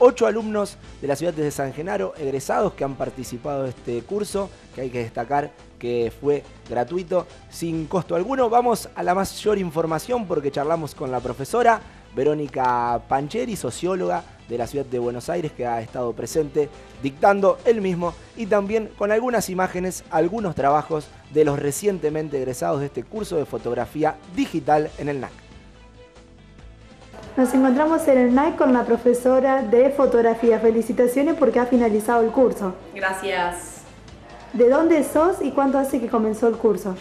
Ocho alumnos de la ciudad de San Genaro, egresados que han participado de este curso, que hay que destacar que fue gratuito, sin costo alguno. Vamos a la mayor información porque charlamos con la profesora Verónica Pancheri, socióloga de la ciudad de Buenos Aires, que ha estado presente dictando el mismo, y también con algunas imágenes, algunos trabajos de los recientemente egresados de este curso de fotografía digital en el NAC. Nos encontramos en el NAI con la profesora de fotografía. Felicitaciones porque ha finalizado el curso. Gracias. ¿De dónde sos y cuánto hace que comenzó el curso?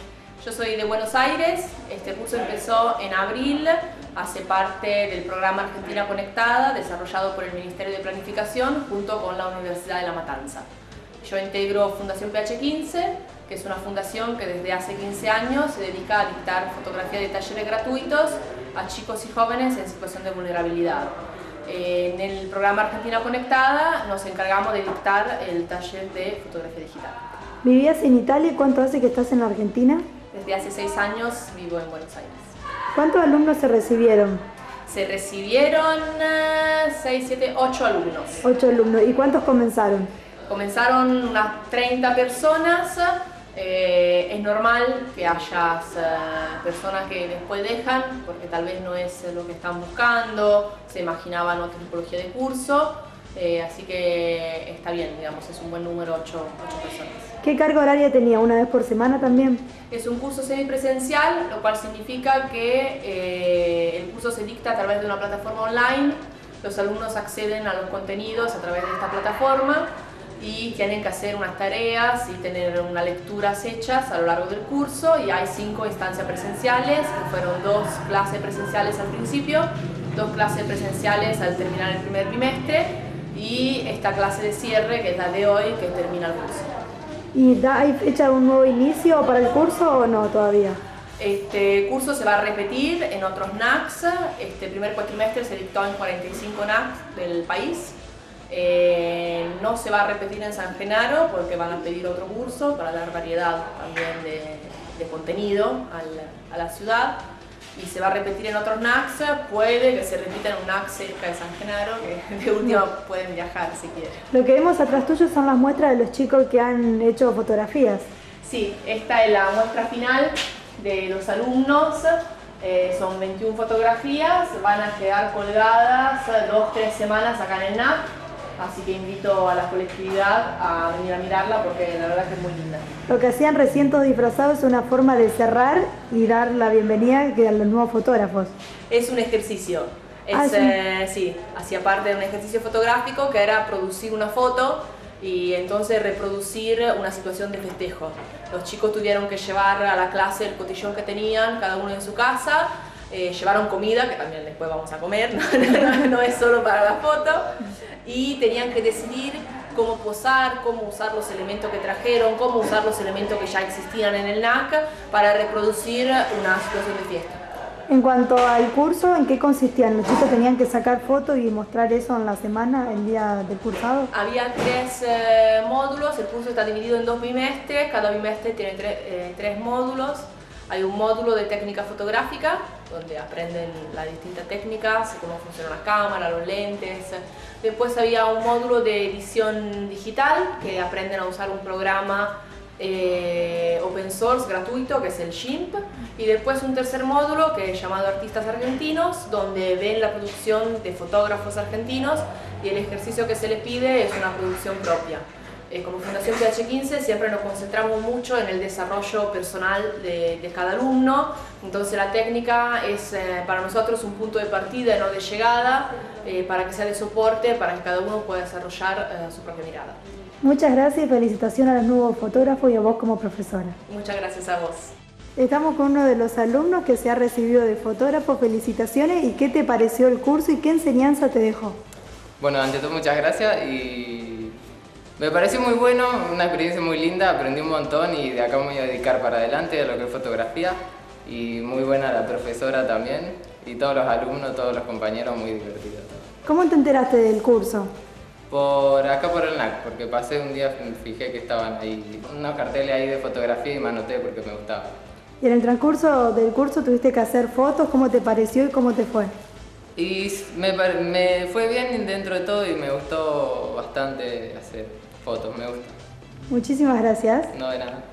Yo soy de Buenos Aires, este curso empezó en abril, hace parte del programa Argentina Conectada, desarrollado por el Ministerio de Planificación junto con la Universidad de La Matanza. Yo integro Fundación PH15, que es una fundación que desde hace 15 años se dedica a dictar fotografía de talleres gratuitos a chicos y jóvenes en situación de vulnerabilidad. En el programa Argentina Conectada nos encargamos de dictar el taller de fotografía digital. ¿Vivías en Italia y cuánto hace que estás en la Argentina? Desde hace seis años vivo en Buenos Aires. ¿Cuántos alumnos se recibieron? Se recibieron 6, 7, 8 alumnos. 8 alumnos. ¿Y cuántos comenzaron? Comenzaron unas 30 personas eh, es normal que hayas eh, personas que después dejan porque tal vez no es lo que están buscando, se imaginaban otra tipología de curso, eh, así que está bien, digamos, es un buen número, 8, personas. ¿Qué carga horaria tenía? ¿Una vez por semana también? Es un curso semipresencial, lo cual significa que el curso se dicta a través de una plataforma online, los alumnos acceden a los contenidos a través de esta plataforma y tienen que hacer unas tareas y tener unas lecturas hechas a lo largo del curso y hay cinco instancias presenciales, que fueron dos clases presenciales al principio, dos clases presenciales al terminar el primer trimestre y esta clase de cierre que es la de hoy que termina el curso. ¿Y hay fecha de un nuevo inicio para el curso o no todavía? Este curso se va a repetir en otros NACs, este primer cuatrimestre se dictó en 45 NACs del país eh, no se va a repetir en San Genaro porque van a pedir otro curso para dar variedad también de, contenido a la ciudad y se va a repetir en otros NACS, puede que se repita en un NAC cerca de San Genaro, que de última pueden viajar si quieren. Lo que vemos atrás tuyo son las muestras de los chicos que han hecho fotografías. Sí, esta es la muestra final de los alumnos, eh, son 21 fotografías, van a quedar colgadas dos, tres semanas acá en el NAC Así que invito a la colectividad a venir a mirarla porque la verdad que es muy linda. Lo que hacían recién todos disfrazados es una forma de cerrar y dar la bienvenida a los nuevos fotógrafos. Es un ejercicio. Ah, eh, sí, hacía parte de un ejercicio fotográfico que era producir una foto y entonces reproducir una situación de festejo. Los chicos tuvieron que llevar a la clase el cotillón que tenían, cada uno en su casa, eh, llevaron comida, que también después vamos a comer, no es solo para la foto, y tenían que decidir cómo posar, cómo usar los elementos que trajeron, cómo usar los elementos que ya existían en el NAC para reproducir una situación de fiesta. En cuanto al curso, ¿en qué consistían? ¿Los chicos tenían que sacar fotos y mostrar eso en la semana, el día del cursado? Había tres eh, módulos, el curso está dividido en dos bimestres, cada bimestre tiene eh, tres módulos. Hay un módulo de técnica fotográfica, donde aprenden las distintas técnicas, cómo funciona la cámara, los lentes. Después había un módulo de edición digital, que aprenden a usar un programa eh, open source gratuito, que es el GIMP. Y después un tercer módulo, que es llamado Artistas Argentinos, donde ven la producción de fotógrafos argentinos y el ejercicio que se les pide es una producción propia. Eh, como Fundación PH15 siempre nos concentramos mucho en el desarrollo personal de, cada alumno, entonces la técnica es eh, para nosotros un punto de partida y no de llegada, eh, para que sea de soporte, para que cada uno pueda desarrollar su propia mirada. Muchas gracias y felicitaciones a los nuevos fotógrafos y a vos como profesora. Muchas gracias a vos. Estamos con uno de los alumnos que se ha recibido de fotógrafo. Felicitaciones y qué te pareció el curso y qué enseñanza te dejó. Bueno, ante todo muchas gracias y me pareció muy bueno, una experiencia muy linda, aprendí un montón y de acá me voy a dedicar para adelante a lo que es fotografía y muy buena la profesora también y todos los alumnos, todos los compañeros, muy divertidos. ¿Cómo te enteraste del curso? Por acá por el NAC, porque pasé un día, fijé que estaban ahí unos carteles ahí de fotografía y me anoté porque me gustaba. ¿Y en el transcurso del curso tuviste que hacer fotos? ¿Cómo te pareció y cómo te fue? Y me, me fue bien dentro de todo y me gustó bastante hacer fotos, me gusta. Muchísimas gracias. No de nada.